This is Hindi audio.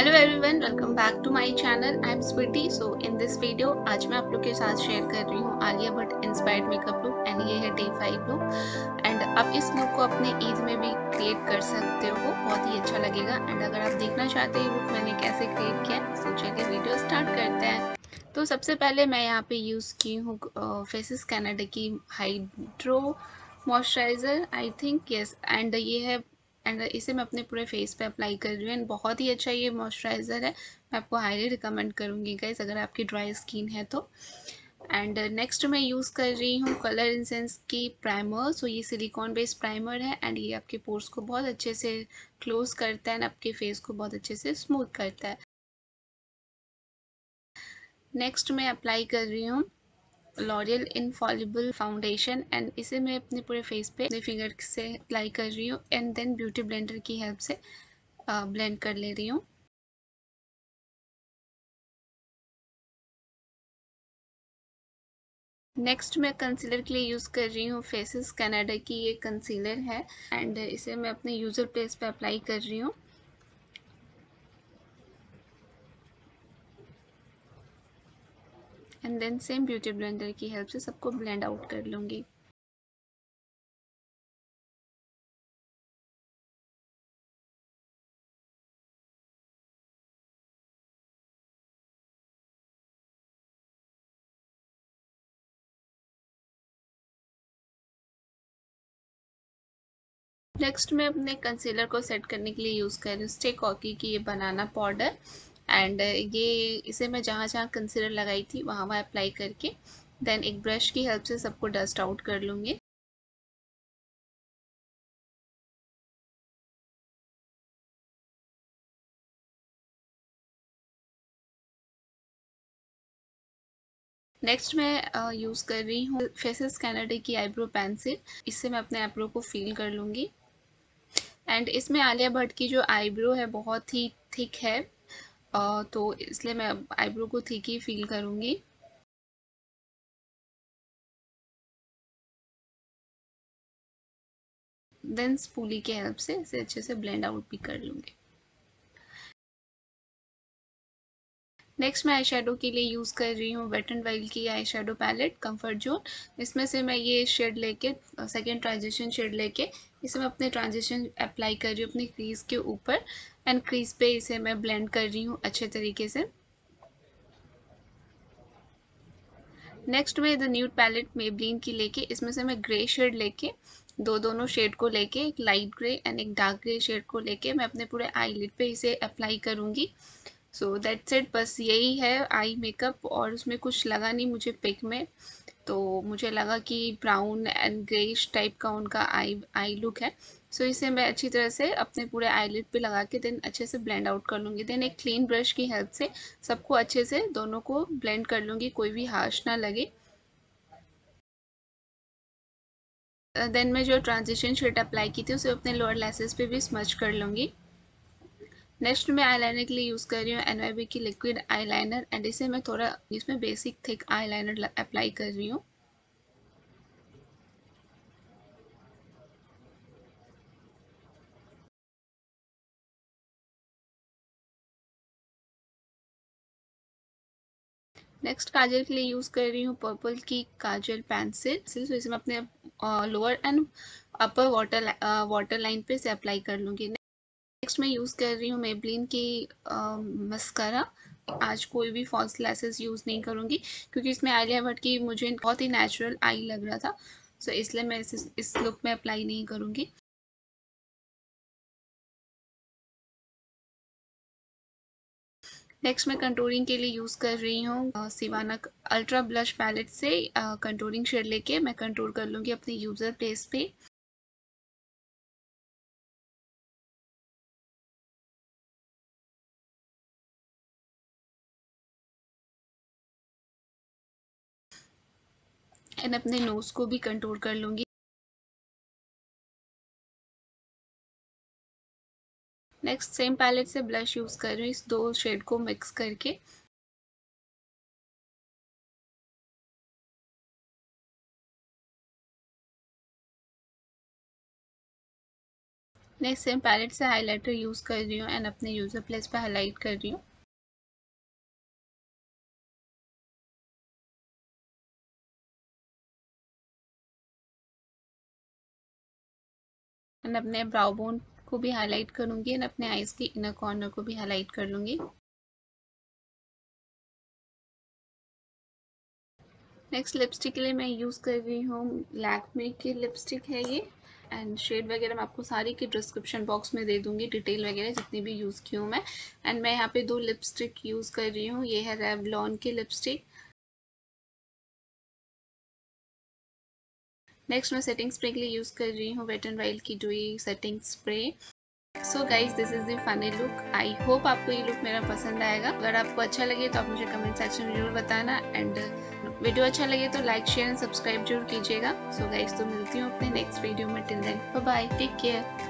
Hello everyone welcome back to my channel I am Sweety so in this video आज मैं आप लोग के साथ शेयर कर रही हूँ Alia Bhatt inspired makeup look and ये है डे फाइव लुक एंड आप इस लुक को अपने ईद में भी क्रिएट कर सकते हो, बहुत ही अच्छा लगेगा। एंड अगर आप देखना चाहते हैं लुक मैंने कैसे क्रिएट किया तो चलिए वीडियो स्टार्ट करते हैं। तो सबसे पहले मैं यहाँ पे यूज़ की हूँ फेसिस कैनेडा की hydro moisturiser I think yes and ये है एंड इसे मैं अपने पूरे फेस पे अप्लाई कर रही हूँ। एंड बहुत ही अच्छा ये मॉइस्चराइज़र है। मैं आपको हाईली रिकमेंड करूँगी गाइज़ अगर आपकी ड्राई स्किन है तो। एंड नेक्स्ट मैं यूज़ कर रही हूँ कलर इंसेंस की प्राइमर सो ये सिलिकॉन बेस्ड प्राइमर है एंड ये आपके पोर्स को बहुत अच्छे से क्लोज करता है एंड आपके फेस को बहुत अच्छे से स्मूथ करता है। नेक्स्ट मैं अप्लाई कर रही हूँ लॉरियल इनफॉलिबल फाउंडेशन एंड इसे मैं अपने पूरे फेस पे, अपने फिंगर से अप्लाई कर रही हूँ एंड देन ब्यूटी ब्लेंडर की हेल्प से ब्लेंड कर ले रही हूँ। नेक्स्ट मैं कंसीलर के लिए यूज़ कर रही हूँ फेसेस कनाडा की ये कंसीलर है एंड इसे मैं अपने यूज़र प्लेस पे अप्लाई कर रही हूँ। And then same beauty blender की हेल्प से सबको ब्लेंड आउट कर लूँगी। नेक्स्ट मैं अपने कंसीलर को सेट करने के लिए यूज़ कर रही हूँ। स्टे कॉकी की ये बनाना पाउडर एंड ये इसे मैं जहाँ जहाँ कंसीलर लगाई थी, वहाँ वहाँ अप्लाई करके देन एक ब्रश की हेल्प से सबको डस्ट आउट कर लूँगी। नेक्स्ट मैं यूज़ कर रही हूँ फेसेस कैनेडा की आईब्रो पेंसिल इससे मैं अपने आईब्रो को फील कर लूँगी। एंड इसमें आलिया भट्ट की जो आईब्रो है, बहुत ही थिक है। तो इसलिए मैं आईब्रो को ठीक ही फील करूँगी। देन स्पूली के हेल्प से इसे अच्छे से ब्लेंड आउट भी कर लूँगी। नेक्स्ट मैं आई के लिए यूज़ कर रही हूँ वेट एंड वाइल्ड की आई पैलेट कंफर्ट जोन इसमें से मैं ये शेड लेके सेकेंड ट्रांजेक्शन शेड लेके, इसे मैं अपने ट्रांजेक्शन अप्लाई कर रही हूँ अपनी क्रीज के ऊपर एंड क्रीज पे इसे मैं ब्लेंड कर रही हूँ अच्छे तरीके से. नेक्स्ट में द न्यूड पैलेट मेबलिन की लेके, इसमें से मैं ग्रे शेड लेके, दो दोनों शेड को लेके, एक लाइट ग्रे एंड एक डार्क ग्रे शेड को लेके, मैं अपने पूरे आई पे इसे अप्लाई करूँगी. सो दैट्स इट बस यही है आई मेकअप और उसमें कुछ लगा नहीं मुझे पिक में। तो मुझे लगा कि ब्राउन एंड ग्रेश टाइप का उनका आई आई लुक है। सो so, इसे मैं अच्छी तरह से अपने पूरे आईलिड पे लगा के देन अच्छे से ब्लेंड आउट कर लूँगी। देन एक क्लीन ब्रश की हेल्प से सबको अच्छे से दोनों को ब्लेंड कर लूँगी कोई भी हार्श ना लगे। देन मैं जो ट्रांजिशन शेड अप्लाई की थी उसे अपने लोअर लेसेस पे भी स्मच कर लूँगी। नेक्स्ट मैं आईलाइनर के लिए यूज़ कर रही हूँ एन की लिक्विड आईलाइनर एंड इसे मैं थोड़ा इसमें बेसिक थिक आईलाइनर अप्लाई कर रही हूँ। नेक्स्ट काजल के लिए यूज़ कर रही हूँ पर्पल की काजल पेंसिल तो इसे मैं अपने lower and upper water water line पे से अप्लाई कर लूँगी। मैं यूज़ कर रही हूँ मेबलिन की मस्करा आज कोई भी फॉल्स ग्लासेस यूज़ नहीं करूँगी क्योंकि इसमें आलिया भट्ट की मुझे बहुत ही नेचुरल आई लग रहा था सो इसलिए मैं इस, इस लुक में अप्लाई नहीं करूँगी। नेक्स्ट मैं कंटूरिंग के लिए यूज़ कर रही हूँ सिवाना अल्ट्रा ब्लश पैलेट से कंटूरिंग शेड लेके मैं कंटूर कर लूँगी अपने यूज़र प्लेस पे। एंड अपने नोज़ को भी कंट्रोल कर लूँगी। नेक्स्ट सेम पैलेट से ब्लश यूज़ कर रही हूँ। इस दो शेड को मिक्स करके। नेक्स्ट सेम पैलेट से हाइलाइटर यूज़ कर रही हूँ। एंड अपने यूज़र प्लेस पे हाईलाइट कर रही हूँ। एंड अपने ब्राउ बोन को भी हाईलाइट करूँगी एंड अपने आईज के इनर कॉर्नर को भी हाईलाइट कर लूँगी। नेक्स्ट लिपस्टिक के लिए मैं यूज़ कर रही हूँ लैकमे की लिपस्टिक है ये। एंड शेड वगैरह मैं आपको सारी की डिस्क्रिप्शन बॉक्स में दे दूँगी डिटेल वगैरह जितनी भी यूज़ की हूँ मैं। एंड मैं यहाँ पे दो लिपस्टिक यूज़ कर रही हूँ। ये है रेवलॉन की लिपस्टिक नेक्स्ट मैं सेटिंग स्प्रे के लिए यूज़ कर रही हूँ वेट एंड वाइल्ड की dewy setting spray so guys this is the funny look I hope आपको ये लुक मेरा पसंद आएगा. अगर आपको अच्छा लगे तो आप मुझे कमेंट सेक्शन में ज़रूर बताना. एंड वीडियो अच्छा लगे तो लाइक शेयर एंड सब्सक्राइब ज़रूर कीजिएगा. सो गाइज़ तो मिलती हूँ अपने नेक्स्ट वीडियो में. Till then bye take care